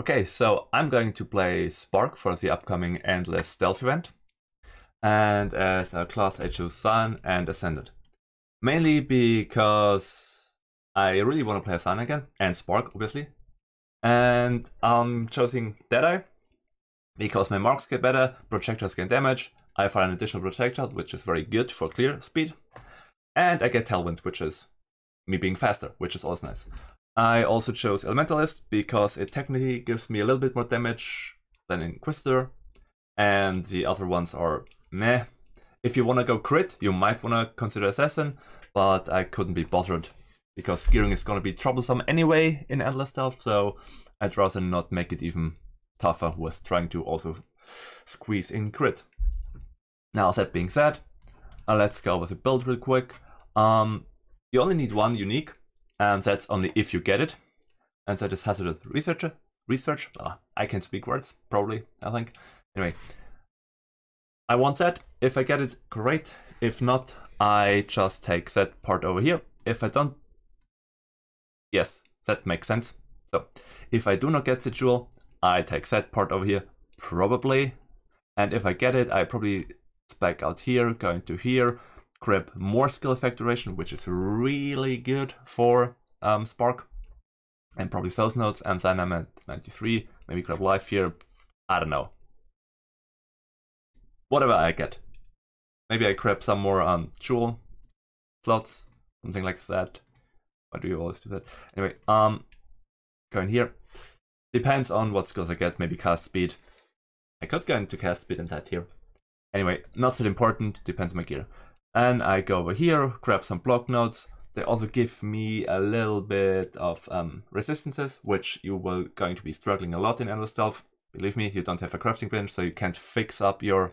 Okay, so I'm going to play Spark for the upcoming Endless Delve event. And as a class I chose Scion and Ascendant. Mainly because I really want to play Scion again, and Spark, obviously. And I'm choosing Deadeye, because my marks get better, projectiles gain damage, I fire an additional projectile, which is very good for clear speed, and I get Tailwind, which is me being faster, which is also nice. I also chose Elementalist because it technically gives me a little bit more damage than Inquisitor, and the other ones are meh. If you want to go crit, you might want to consider Assassin, but I couldn't be bothered because gearing is going to be troublesome anyway in Endless Delve, so I'd rather not make it even tougher with trying to also squeeze in crit. Now that being said, uh, let's go with a build real quick. Um, you only need one unique, and that's only if you get it. And that is hazardous researcher. Research. Uh, I can speak words, probably, I think. Anyway, I want that. If I get it, great. If not, I just take that part over here. If I don't, yes, that makes sense. So, if I do not get the jewel, I take that part over here, probably. And if I get it, I probably spec out here, going to here, grab more skill effect duration, which is really good for um, Spark, and probably those nodes, and then I'm at 93, maybe grab life here, I don't know. Whatever I get. Maybe I grab some more um, jewel slots, something like that. Why do you always do that? Anyway, um, going here. Depends on what skills I get, maybe cast speed. I could go into cast speed and that here. Anyway, not that important, depends on my gear. And I go over here, grab some block nodes. They also give me a little bit of um, resistances, which you will going to be struggling a lot in Endless Delve. Believe me, you don't have a crafting bench, so you can't fix up your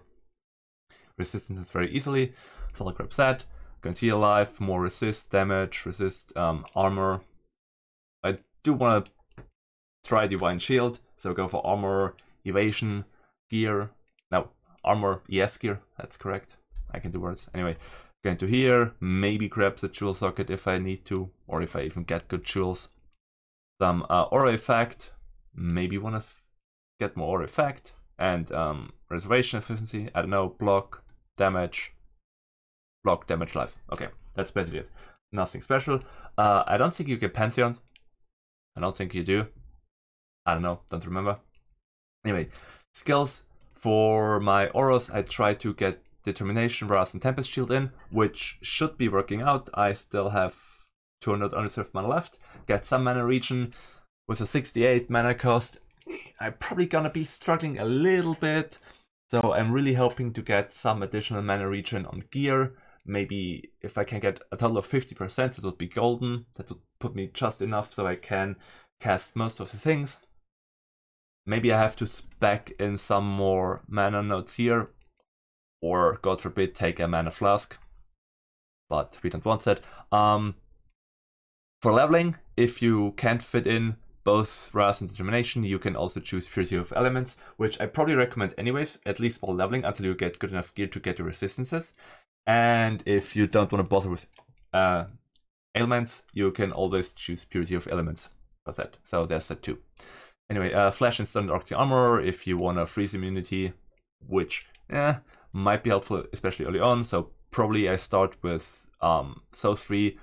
resistances very easily. So I'll grab that. Going to heal life, more resist damage, resist um, armor. I do want to try Divine Shield, so go for armor, evasion, gear. No, armor, yes gear, that's correct. I can do words. Anyway, going to here, maybe grab the jewel socket if I need to, or if I even get good jewels. Some uh, aura effect, maybe want to get more aura effect, and um, reservation efficiency, I don't know, block, damage, block, damage, life. Okay, that's basically it. Nothing special. Uh, I don't think you get Pantheons. I don't think you do. I don't know, don't remember. Anyway, skills. For my auras, I try to get Determination, Wrath, and Tempest Shield in, which should be working out. I still have 200 unreserved mana left. Get some mana regen. with a 68 mana cost. I'm probably gonna be struggling a little bit. So I'm really hoping to get some additional mana regen on gear. Maybe if I can get a total of 50%, that would be golden. That would put me just enough so I can cast most of the things. Maybe I have to spec in some more mana nodes here or God forbid, take a mana flask. But we don't want that. Um, for leveling, if you can't fit in both Wrath and Determination, you can also choose Purity of Elements, which I probably recommend anyways, at least while leveling, until you get good enough gear to get your resistances. And if you don't want to bother with uh, ailments, you can always choose Purity of Elements for that. So there's that too. Anyway, uh, Flesh and Stone and Arctic Armor if you want a freeze immunity, which, yeah, might be helpful, especially early on. So probably I start with um, those three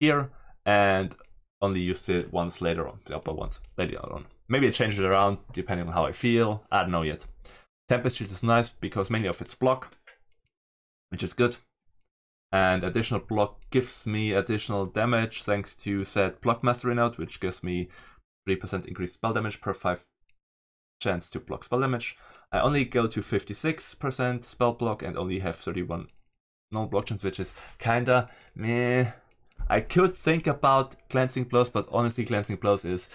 here and only use it once later on, the upper ones later on. Maybe I change it around depending on how I feel. I don't know yet. Tempest Shield is nice because many of its block, which is good. And additional block gives me additional damage thanks to said block mastery node, which gives me 3% increased spell damage per 5 chance to block spell damage. I only go to 56% spell block and only have 31 non-block chance, which is kinda meh. I could think about Glancing Blows, but honestly, Glancing Blows is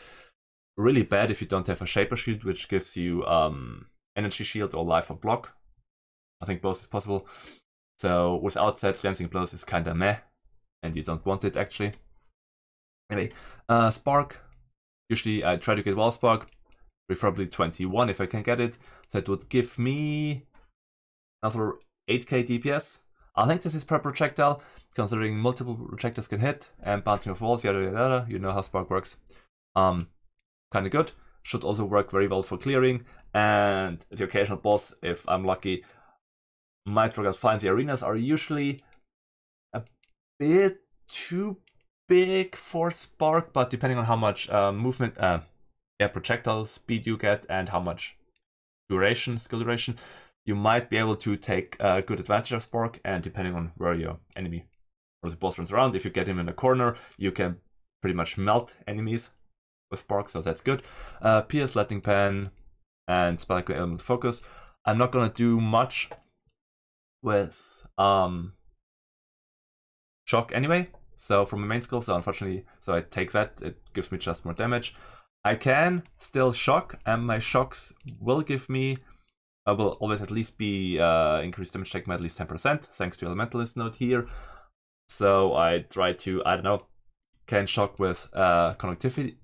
really bad if you don't have a Shaper Shield, which gives you um, Energy Shield or Life or Block. I think both is possible. So without that, Glancing Blows is kinda meh, and you don't want it actually. Anyway, uh, Spark. Usually I try to get Vaal Spark, preferably 21 if I can get it. That would give me another 8k DPS. I think this is per projectile, considering multiple projectiles can hit and bouncing off walls, yada yada yada. You know how Spark works. Um, kind of good. should also work very well for clearing. And the occasional boss, if I'm lucky, my Drogas finds the arenas are usually a bit too big for Spark, but depending on how much uh, movement, uh, yeah, projectile speed you get and how much duration, skill duration, you might be able to take uh, good advantage of Spark. And depending on where your enemy or the boss runs around, if you get him in a corner, you can pretty much melt enemies with Spark, so that's good. Uh, Pierce, Lightning Pen, and Spell Element Focus. I'm not gonna do much with um, Shock anyway, so from my main skill, so unfortunately, so I take that, it gives me just more damage. I can still shock, and my shocks will give me, I will always at least be uh, increased damage take by at least 10%, thanks to Elementalist node here. So I try to, I don't know, can shock with uh, conductivity,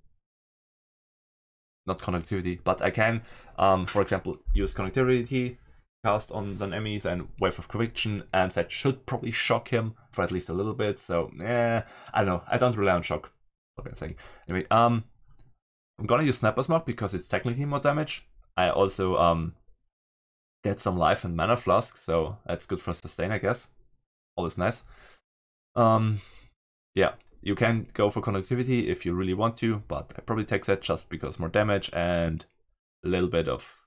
not connectivity, but I can, um, for example, use connectivity, cast on the enemies and wave of conviction, and that should probably shock him for at least a little bit. So, yeah, I don't know. I don't rely on shock. What am I saying? Anyway, um, I'm gonna use Sniper's Mark because it's technically more damage. I also um get some life and mana flask, so that's good for sustain, I guess. Always nice. Um, yeah, you can go for conductivity if you really want to, but I probably take that just because more damage and a little bit of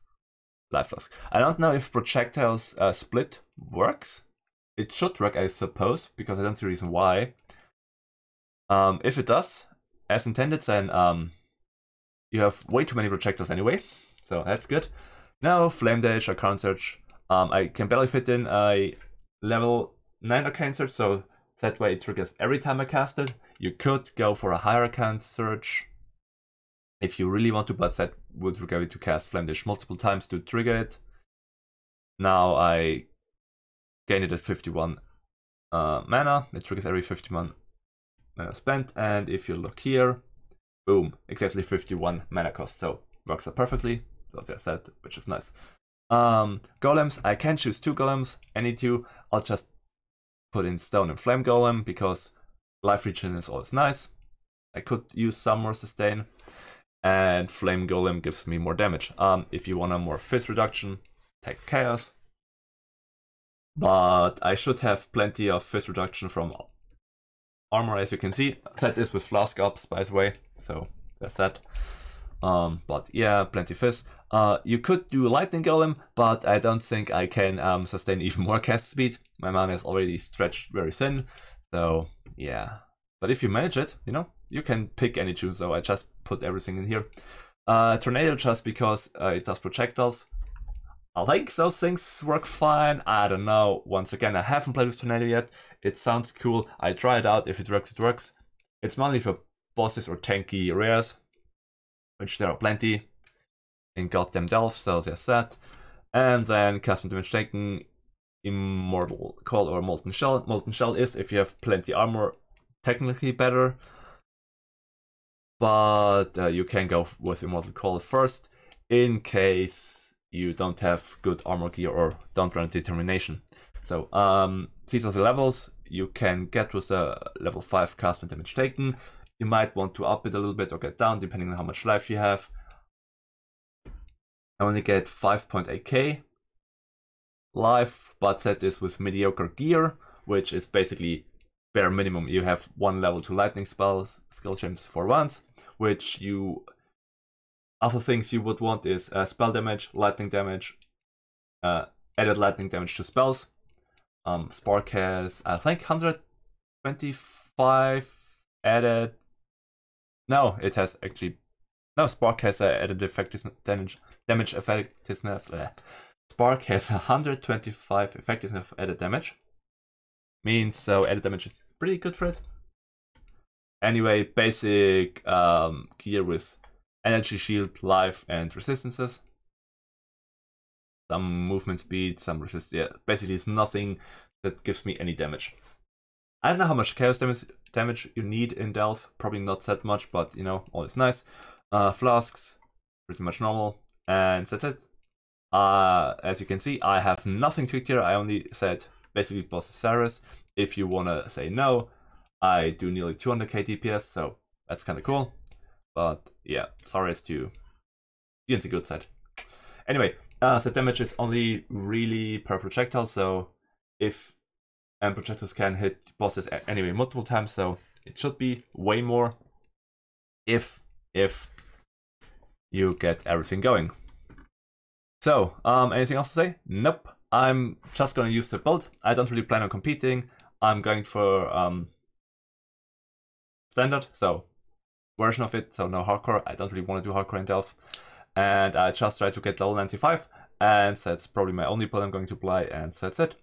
life flask. I don't know if projectiles uh, split works. It should work, I suppose, because I don't see a reason why. Um, if it does, as intended, then um, you have way too many projectors anyway, so that's good. Now, Flame Dash Arcane Surge. Um, I can barely fit in a level 9 Arcane Surge, so that way it triggers every time I cast it. You could go for a higher Arcane Surge if you really want to, but that would require you to cast Flame Dash multiple times to trigger it. Now I gain it at 51 uh, mana. It triggers every 51 mana spent, and if you look here, boom, exactly 51 mana cost. So works out perfectly. As I said, which is nice. Um, golems, I can choose two golems, any two. I'll just put in stone and flame golem because life regen is always nice. I could use some more sustain and Flame Golem gives me more damage. Um, if you want a more phys reduction, take Chaos. But I should have plenty of phys reduction from armor, as you can see. That is with Flask ups, by the way, so that's that. Um, but yeah, plenty phys. Uh, you could do Lightning Golem, but I don't think I can um, sustain even more cast speed. My mana is already stretched very thin, so yeah. But if you manage it, you know, you can pick any tune, so I just put everything in here. Uh, tornado just because uh, it does projectiles. I think those things work fine. I don't know. Once again, I haven't played with Tornado yet. It sounds cool. I try it out. If it works, it works. It's mainly for bosses or tanky areas, which there are plenty in Goddamn Delve, so there's that. And then cast damage taken, Immortal Call or Molten Shell. Molten Shell is if you have plenty armor, technically better but uh, you can go with Immortal Call first in case you don't have good armor gear or don't run determination. So um, these are the levels you can get with a level 5 cast and damage taken. You might want to up it a little bit or get down depending on how much life you have. I only get 5.8k life, but set that is with mediocre gear, which is basically bare minimum. You have one level 2 lightning spells, skill gems for once, which you other things you would want is uh, spell damage, lightning damage, uh, added lightning damage to spells. Um, Spark has I think 125 added. No, it has actually. No, Spark has uh, added effective damage. Damage effectiveness. Uh, Spark has 125 effectiveness added damage. Means so added damage is pretty good for it. Anyway, basic um, gear with energy shield, life, and resistances. Some movement speed, some resist. Yeah, basically, it's nothing that gives me any damage. I don't know how much chaos damage, damage you need in Delve. Probably not that much, but you know, always nice. Uh, flasks, pretty much normal, and that's it. Uh, as you can see, I have nothing tweaked here. I only said basically boss Cyrus. If you wanna say no, I do nearly 200k DPS, so that's kind of cool. But yeah, sorry as to a good set. Anyway, uh, the damage is only really per projectile, so if and projectiles can hit bosses anyway multiple times, so it should be way more if if you get everything going. So, um, anything else to say? Nope. I'm just gonna use the build. I don't really plan on competing. I'm going for um, standard, so version of it, so no hardcore. I don't really want to do hardcore in Delve. And I just try to get level 95, and that's probably my only build I'm going to play, and that's it.